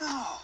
No.